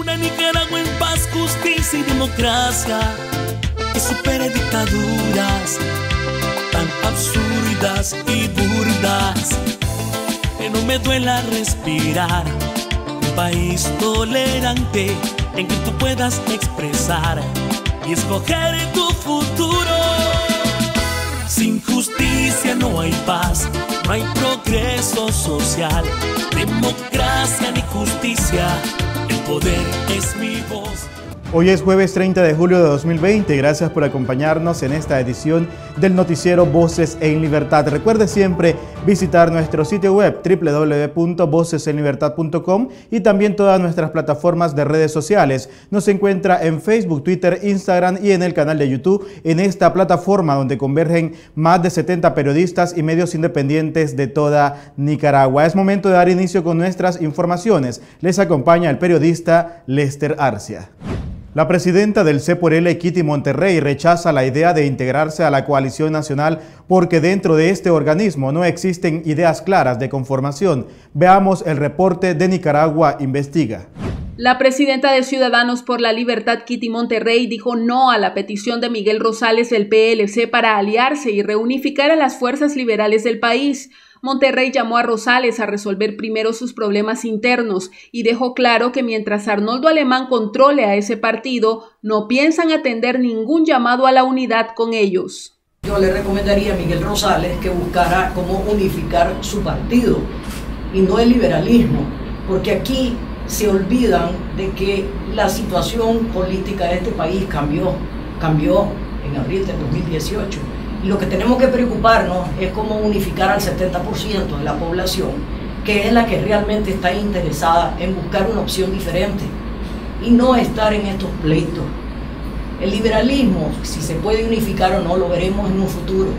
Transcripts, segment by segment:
Una Nicaragua en paz, justicia y democracia que supere dictaduras tan absurdas y burdas que no me duela respirar. Un país tolerante en que tú puedas expresar y escoger tu futuro. Sin justicia no hay paz, no hay progreso social, democracia ni justicia. Poder es mi voz. Hoy es jueves 30 de julio de 2020. Gracias por acompañarnos en esta edición del noticiero Voces en Libertad. Recuerde siempre visitar nuestro sitio web www.vocesenlibertad.com y también todas nuestras plataformas de redes sociales. Nos encuentra en Facebook, Twitter, Instagram y en el canal de YouTube en esta plataforma donde convergen más de 70 periodistas y medios independientes de toda Nicaragua. Es momento de dar inicio con nuestras informaciones. Les acompaña el periodista Lester Arcia. La presidenta del C por L, Kitty Monterrey, rechaza la idea de integrarse a la coalición nacional porque dentro de este organismo no existen ideas claras de conformación. Veamos el reporte de Nicaragua Investiga. La presidenta de Ciudadanos por la Libertad, Kitty Monterrey, dijo no a la petición de Miguel Rosales del PLC para aliarse y reunificar a las fuerzas liberales del país. Monterrey llamó a Rosales a resolver primero sus problemas internos y dejó claro que mientras Arnoldo Alemán controle a ese partido, no piensan atender ningún llamado a la unidad con ellos. Yo le recomendaría a Miguel Rosales que buscara cómo unificar su partido y no el liberalismo, porque aquí se olvidan de que la situación política de este país cambió, cambió en abril de 2018 y lo que tenemos que preocuparnos es cómo unificar al 70% de la población, que es la que realmente está interesada en buscar una opción diferente y no estar en estos pleitos. El liberalismo, si se puede unificar o no, lo veremos en un futuro.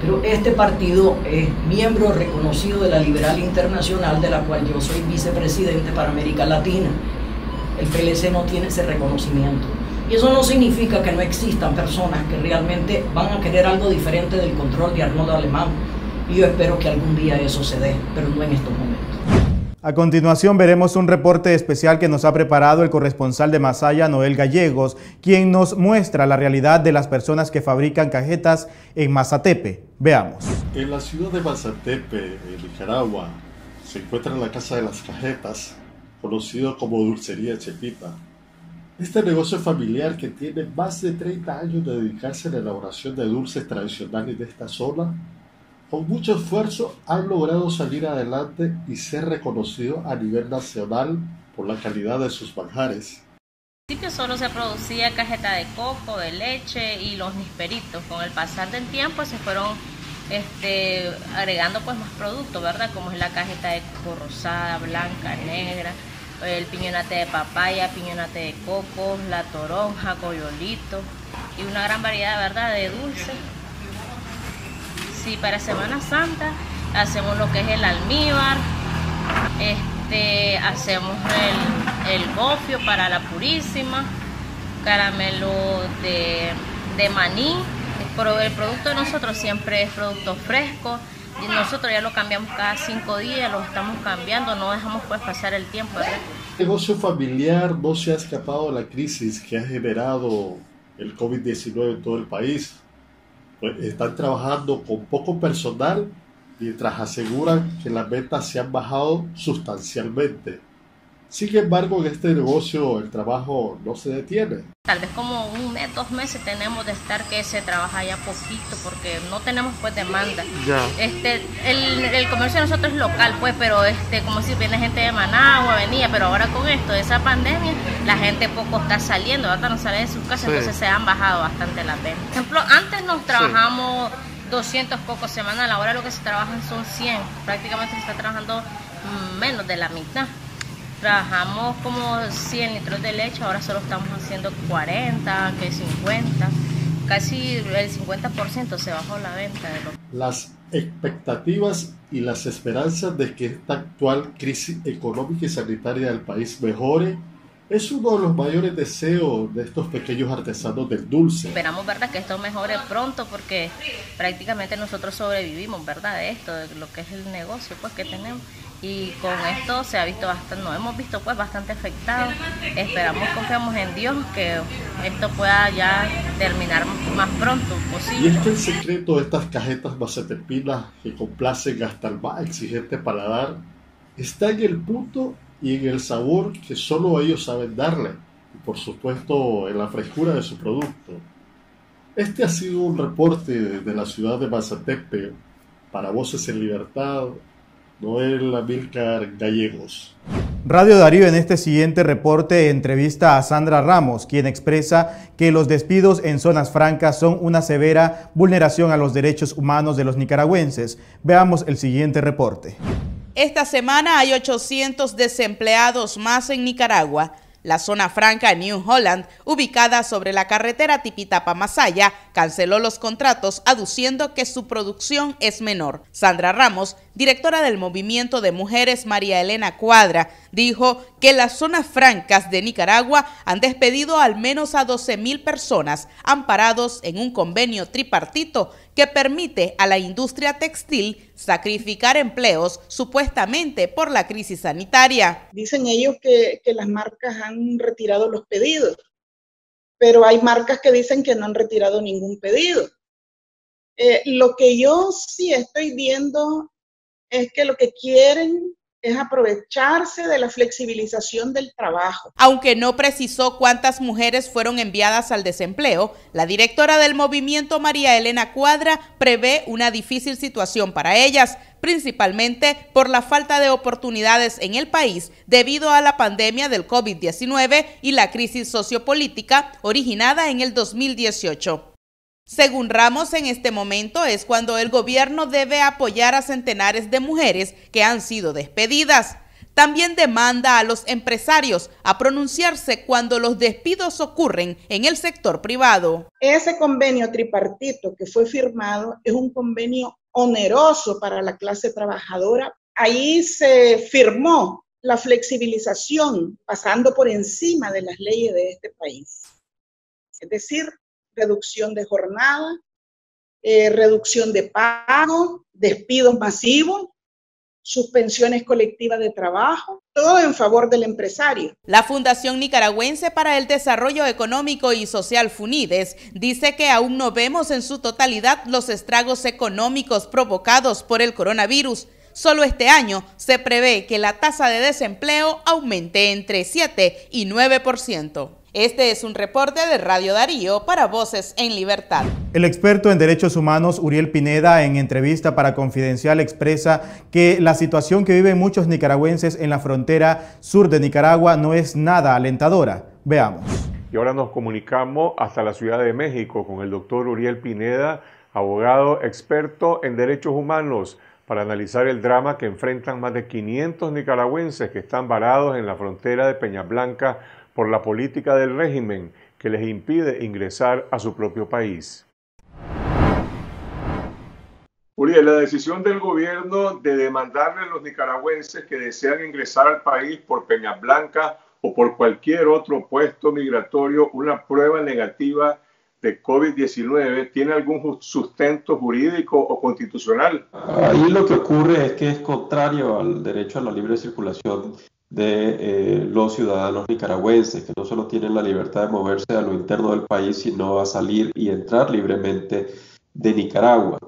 Pero este partido es miembro reconocido de la Liberal Internacional, de la cual yo soy vicepresidente para América Latina. El PLC no tiene ese reconocimiento. Y eso no significa que no existan personas que realmente van a querer algo diferente del control de Arnoldo Alemán. Y yo espero que algún día eso se dé, pero no en estos momentos. A continuación veremos un reporte especial que nos ha preparado el corresponsal de Masaya, Noel Gallegos, quien nos muestra la realidad de las personas que fabrican cajetas en Mazatepe. Veamos. En la ciudad de Mazatepe, en Nicaragua, se encuentra la Casa de las Cajetas, conocido como Dulcería Chepita. Este negocio familiar que tiene más de 30 años de dedicarse a la elaboración de dulces tradicionales de esta zona, con mucho esfuerzo han logrado salir adelante y ser reconocido a nivel nacional por la calidad de sus manjares. Al principio solo se producía cajeta de coco, de leche y los nisperitos. Con el pasar del tiempo se fueron este, agregando pues más productos, ¿verdad? Como es la cajeta de coco rosada, blanca, negra, el piñonate de papaya, piñonate de coco, la toronja, coyolito y una gran variedad, ¿verdad?, de dulces. Sí, para Semana Santa hacemos lo que es el almíbar, este, hacemos el, el para la purísima, caramelo de, de maní. El producto de nosotros siempre es producto fresco, y nosotros ya lo cambiamos cada cinco días, lo estamos cambiando, no dejamos pues pasar el tiempo. ¿verdad? El negocio familiar no se ha escapado de la crisis que ha generado el COVID-19 en todo el país. Pues están trabajando con poco personal mientras aseguran que las ventas se han bajado sustancialmente. Sin embargo, en este negocio el trabajo no se detiene. Tal vez como un mes, dos meses tenemos de estar que se trabaja ya poquito porque no tenemos pues demanda. Ya. Este, el, el comercio de nosotros es local pues, pero este, como si viene gente de Managua, venía, pero ahora con esto, de esa pandemia, la gente poco está saliendo, ahora no sale de sus casas, Sí. entonces se han bajado bastante las ventas. Por ejemplo, antes nos trabajamos 200 cocos semanal, ahora lo que se trabajan son 100, prácticamente se está trabajando menos de la mitad. Trabajamos como 100 litros de leche, ahora solo estamos haciendo 40, que 50. Casi el 50% se bajó la venta de los Las expectativas y las esperanzas de que esta actual crisis económica y sanitaria del país mejore es uno de los mayores deseos de estos pequeños artesanos del dulce. Esperamos, ¿verdad?, que esto mejore pronto porque prácticamente nosotros sobrevivimos, ¿verdad?, de esto, de lo que es el negocio pues que tenemos. Y con esto se ha visto bastante, nos hemos visto pues bastante afectados. Esperamos, confiamos en Dios que esto pueda ya terminar más pronto posible. Y es que el secreto de estas cajetas macetepinas que complacen hasta el más exigente paladar está en el punto y en el sabor que solo ellos saben darle, y por supuesto en la frescura de su producto. Este ha sido un reporte de la ciudad de Mazatepe para Voces en Libertad, Noel Amílcar Gallegos. Radio Darío en este siguiente reporte entrevista a Sandra Ramos, quien expresa que los despidos en zonas francas son una severa vulneración a los derechos humanos de los nicaragüenses. Veamos el siguiente reporte. Esta semana hay 800 desempleados más en Nicaragua. La zona franca New Holland, ubicada sobre la carretera Tipitapa-Masaya, canceló los contratos aduciendo que su producción es menor. Sandra Ramos, directora del movimiento de mujeres María Elena Cuadra, dijo que las zonas francas de Nicaragua han despedido al menos a 12 mil personas amparados en un convenio tripartito que permite a la industria textil sacrificar empleos supuestamente por la crisis sanitaria. Dicen ellos que, las marcas han retirado los pedidos, pero hay marcas que dicen que no han retirado ningún pedido. Eh, lo que yo sí estoy viendo es que lo que quieren es aprovecharse de la flexibilización del trabajo. Aunque no precisó cuántas mujeres fueron enviadas al desempleo, la directora del movimiento María Elena Cuadra prevé una difícil situación para ellas, principalmente por la falta de oportunidades en el país debido a la pandemia del COVID-19 y la crisis sociopolítica originada en el 2018. Según Ramos, en este momento es cuando el gobierno debe apoyar a centenares de mujeres que han sido despedidas. También demanda a los empresarios a pronunciarse cuando los despidos ocurren en el sector privado. Ese convenio tripartito que fue firmado es un convenio oneroso para la clase trabajadora. Ahí se firmó la flexibilización pasando por encima de las leyes de este país. Es decir, reducción de jornada, eh, reducción de pago, despidos masivos, suspensiones colectivas de trabajo, todo en favor del empresario. La Fundación Nicaragüense para el Desarrollo Económico y Social FUNIDES dice que aún no vemos en su totalidad los estragos económicos provocados por el coronavirus. Solo este año se prevé que la tasa de desempleo aumente entre 7 y 9%. Este es un reporte de Radio Darío para Voces en Libertad. El experto en derechos humanos Uriel Pineda en entrevista para Confidencial expresa que la situación que viven muchos nicaragüenses en la frontera sur de Nicaragua no es nada alentadora. Veamos. Y ahora nos comunicamos hasta la Ciudad de México con el doctor Uriel Pineda, abogado experto en derechos humanos, para analizar el drama que enfrentan más de 500 nicaragüenses que están varados en la frontera de Peña Blanca por la política del régimen que les impide ingresar a su propio país. Uriel, la decisión del gobierno de demandarle a los nicaragüenses que desean ingresar al país por Peña Blanca o por cualquier otro puesto migratorio una prueba negativa de COVID-19 tiene algún sustento jurídico o constitucional? Ahí lo que ocurre es que es contrario al derecho a la libre circulación de eh, los ciudadanos nicaragüenses, que no solo tienen la libertad de moverse a lo interno del país, sino a salir y entrar libremente de Nicaragua.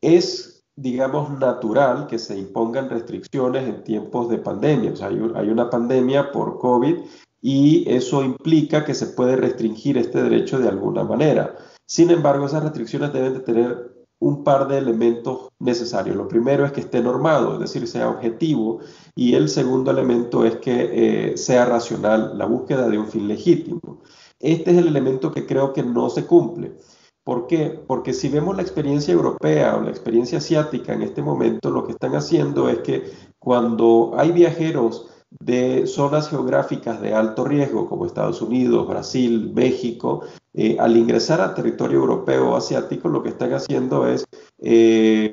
Es, digamos, natural que se impongan restricciones en tiempos de pandemia. O sea, hay, hay una pandemia por COVID y eso implica que se puede restringir este derecho de alguna manera. Sin embargo, esas restricciones deben de tener un par de elementos necesarios. Lo primero es que esté normado, es decir, sea objetivo, y el segundo elemento es que eh, sea racional, la búsqueda de un fin legítimo. Este es el elemento que creo que no se cumple. ¿Por qué? Porque si vemos la experiencia europea o la experiencia asiática en este momento, lo que están haciendo es que cuando hay viajeros de zonas geográficas de alto riesgo como Estados Unidos, Brasil, México, eh, al ingresar a territorio europeo o asiático, lo que están haciendo es eh,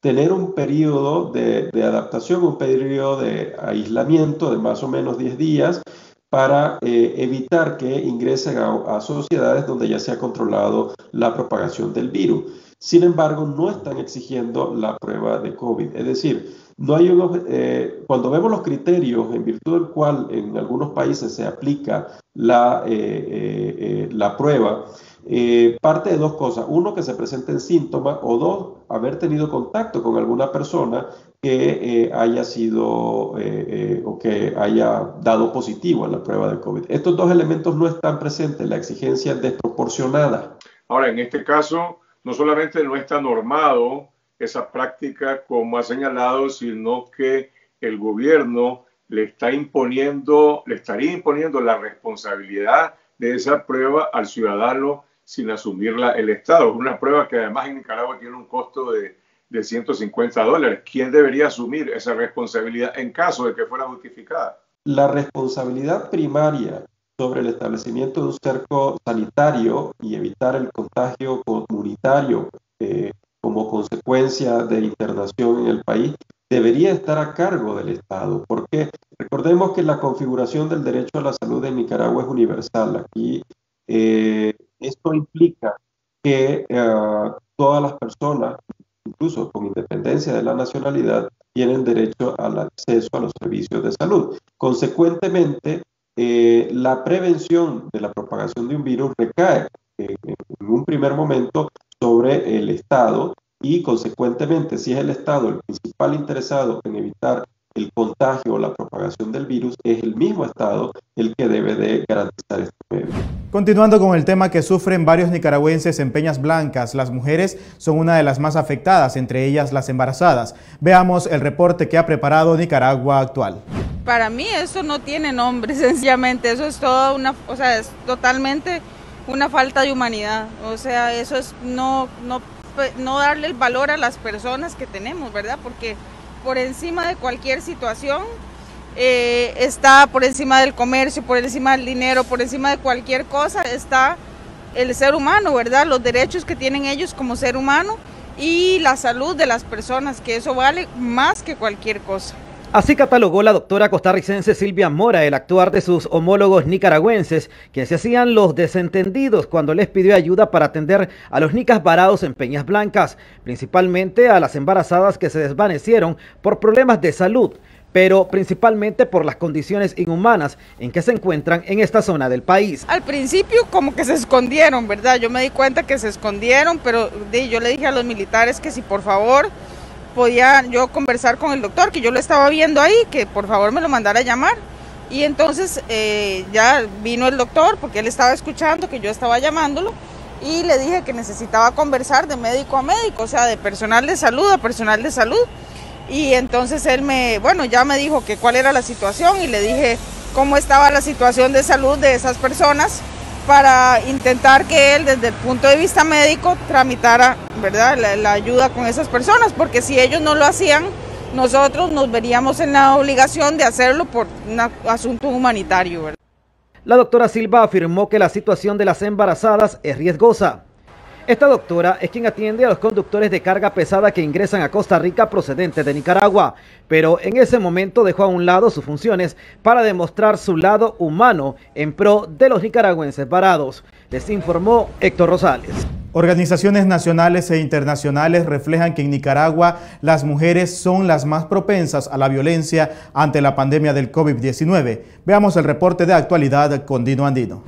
tener un periodo de, adaptación, un periodo de aislamiento de más o menos 10 días para eh, evitar que ingresen a, sociedades donde ya se ha controlado la propagación del virus. Sin embargo, no están exigiendo la prueba de COVID. Es decir, no hay cuando vemos los criterios en virtud del cual en algunos países se aplica la, eh, la prueba, parte de dos cosas. Uno, que se presenten síntomas o dos, haber tenido contacto con alguna persona que haya sido o que haya dado positivo en la prueba de COVID. Estos dos elementos no están presentes, la exigencia es desproporcionada. Ahora, en este caso, no solamente no está normado esa práctica como ha señalado, sino que el gobierno le está imponiendo, le estaría imponiendo la responsabilidad de esa prueba al ciudadano sin asumirla el Estado. Es una prueba que además en Nicaragua tiene un costo de, de 150 dólares. ¿Quién debería asumir esa responsabilidad en caso de que fuera justificada? La responsabilidad primaria sobre el establecimiento de un cerco sanitario y evitar el contagio comunitario eh, como consecuencia de internación en el país debería estar a cargo del Estado, porque recordemos que la configuración del derecho a la salud en Nicaragua es universal. Aquí eh, esto implica que eh, todas las personas, incluso con independencia de la nacionalidad, tienen derecho al acceso a los servicios de salud. Consecuentemente, eh, la prevención de la propagación de un virus recae en un primer momento sobre el Estado y consecuentemente si es el Estado el principal interesado en evitar el contagio o la propagación del virus, es el mismo Estado el que debe de garantizar este medio. Continuando con el tema que sufren varios nicaragüenses en Peñas Blancas, las mujeres son una de las más afectadas, entre ellas las embarazadas. Veamos el reporte que ha preparado Nicaragua Actual. Para mí eso no tiene nombre, sencillamente, eso es toda una, o sea, es totalmente una falta de humanidad, o sea, eso es no, no, no darle el valor a las personas que tenemos, ¿verdad? Porque por encima de cualquier situación eh, está por encima del comercio, por encima del dinero, por encima de cualquier cosa, está el ser humano, ¿verdad? Los derechos que tienen ellos como ser humano y la salud de las personas, que eso vale más que cualquier cosa. Así catalogó la doctora costarricense Silvia Mora el actuar de sus homólogos nicaragüenses, que se hacían los desentendidos cuando les pidió ayuda para atender a los nicas varados en Peñas Blancas, principalmente a las embarazadas que se desvanecieron por problemas de salud, pero principalmente por las condiciones inhumanas en que se encuentran en esta zona del país. Al principio como que se escondieron, ¿verdad? Yo me di cuenta que se escondieron, pero yo le dije a los militares que si por favor podía yo conversar con el doctor, que yo lo estaba viendo ahí, que por favor me lo mandara a llamar. Y entonces eh, ya vino el doctor, porque él estaba escuchando que yo estaba llamándolo, y le dije que necesitaba conversar de médico a médico, o sea, de personal de salud a personal de salud. Y entonces él me, bueno, ya me dijo que cuál era la situación y le dije cómo estaba la situación de salud de esas personas para intentar que él desde el punto de vista médico tramitara ¿verdad? La, ayuda con esas personas, porque si ellos no lo hacían, nosotros nos veríamos en la obligación de hacerlo por un asunto humanitario. La doctora Silva afirmó que la situación de las embarazadas es riesgosa esta doctora es quien atiende a los conductores de carga pesada que ingresan a Costa Rica procedentes de Nicaragua, pero en ese momento dejó a un lado sus funciones para demostrar su lado humano en pro de los nicaragüenses varados. Les informó Héctor Rosales. Organizaciones nacionales e internacionales reflejan que en Nicaragua las mujeres son las más propensas a la violencia ante la pandemia del COVID-19. Veamos el reporte de actualidad con Dino Andino.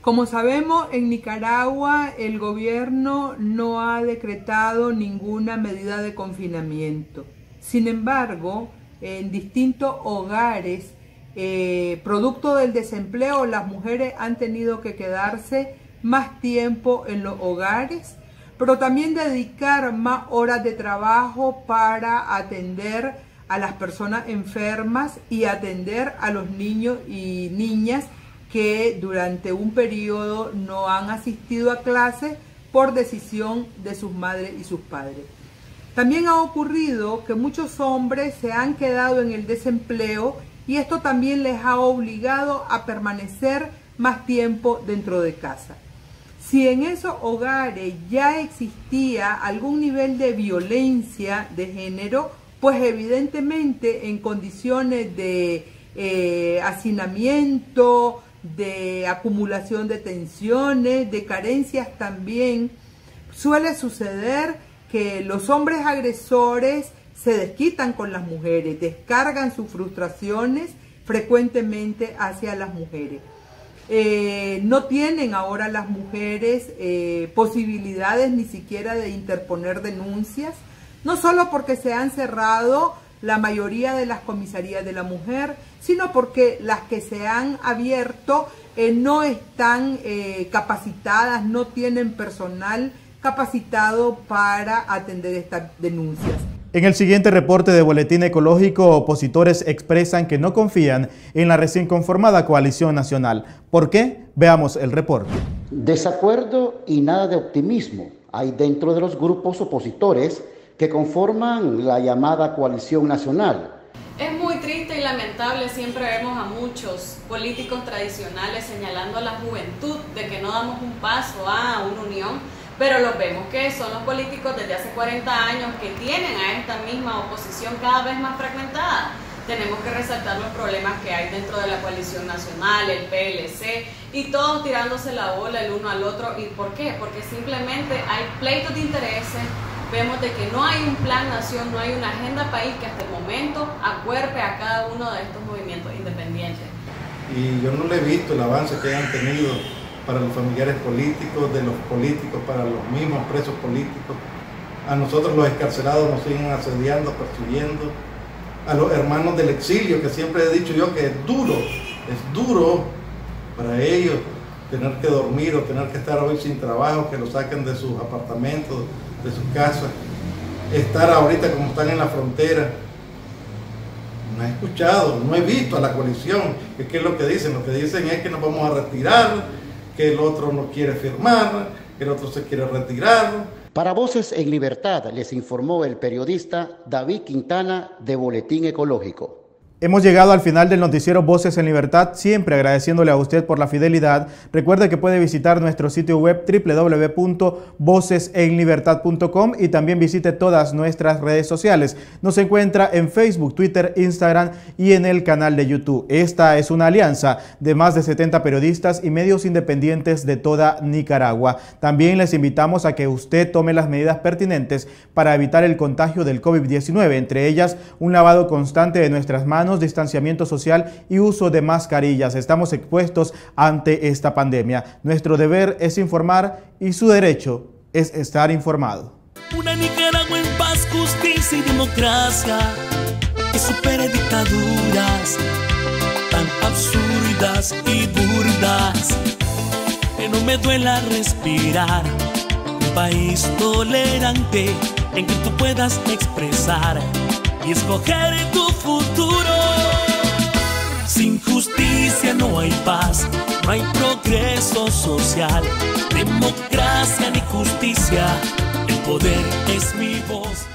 Como sabemos, en Nicaragua el gobierno no ha decretado ninguna medida de confinamiento. Sin embargo, en distintos hogares, eh, producto del desempleo, las mujeres han tenido que quedarse más tiempo en los hogares, pero también dedicar más horas de trabajo para atender a las personas enfermas y atender a los niños y niñas que durante un periodo no han asistido a clases por decisión de sus madres y sus padres. También ha ocurrido que muchos hombres se han quedado en el desempleo y esto también les ha obligado a permanecer más tiempo dentro de casa. Si en esos hogares ya existía algún nivel de violencia de género, pues evidentemente en condiciones de eh, hacinamiento, de acumulación de tensiones, de carencias también. Suele suceder que los hombres agresores se desquitan con las mujeres, descargan sus frustraciones frecuentemente hacia las mujeres. Eh, no tienen ahora las mujeres eh, posibilidades ni siquiera de interponer denuncias, no solo porque se han cerrado la mayoría de las comisarías de la mujer, sino porque las que se han abierto eh, no están capacitadas, no tienen personal capacitado para atender estas denuncias. En el siguiente reporte de Boletín Ecológico, opositores expresan que no confían en la recién conformada coalición nacional. ¿Por qué? Veamos el reporte. Desacuerdo y nada de optimismo hay dentro de los grupos opositores que conforman la llamada coalición nacional. Es muy triste y lamentable, siempre vemos a muchos políticos tradicionales señalando a la juventud de que no damos un paso a una unión pero los vemos que son los políticos desde hace 40 años que tienen a esta misma oposición cada vez más fragmentada. Tenemos que resaltar los problemas que hay dentro de la coalición nacional, el PLC, y todos tirándose la bola el uno al otro. ¿Y por qué? Porque simplemente hay pleitos de intereses, vemos de que no hay un plan nación, no hay una agenda país que hasta el momento acuerpe a cada uno de estos movimientos independientes. Y yo no le he visto el avance que han tenido para los familiares políticos, de los políticos, para los mismos presos políticos. A nosotros los escarcelados nos siguen asediando, persiguiendo. A los hermanos del exilio, que siempre he dicho yo que es duro, es duro para ellos tener que dormir o tener que estar hoy sin trabajo, que lo saquen de sus apartamentos, de sus casas. Estar ahorita como están en la frontera. No he escuchado, no he visto a la coalición, que qué es lo que dicen. Lo que dicen es que nos vamos a retirar, que el otro no quiere firmar, que el otro se quiere retirar. Para Voces en Libertad les informó el periodista David Quintana de Boletín Ecológico. Hemos llegado al final del noticiero Voces en Libertad, siempre agradeciéndole a usted por la fidelidad. Recuerde que puede visitar nuestro sitio web www.vocesenlibertad.com y también visite todas nuestras redes sociales. Nos encuentra en Facebook, Twitter, Instagram y en el canal de YouTube. Esta es una alianza de más de 70 periodistas y medios independientes de toda Nicaragua. También les invitamos a que usted tome las medidas pertinentes para evitar el contagio del COVID-19, entre ellas un lavado constante de nuestras manos distanciamiento social y uso de mascarillas. Estamos expuestos ante esta pandemia. Nuestro deber es informar y su derecho es estar informado. Una Nicaragua en paz, justicia y democracia que supere dictaduras tan absurdas y burdas que no me duela respirar. Un país tolerante en que tú puedas expresar y escoger tu futuro. Sin justicia no hay paz, no hay progreso social, democracia ni justicia. El poder es mi voz.